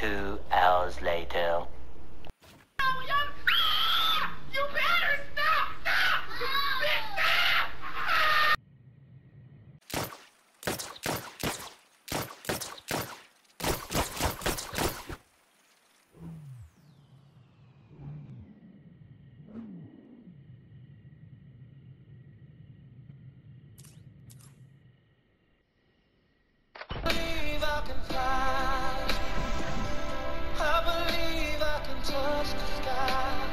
Two hours later. touch the sky.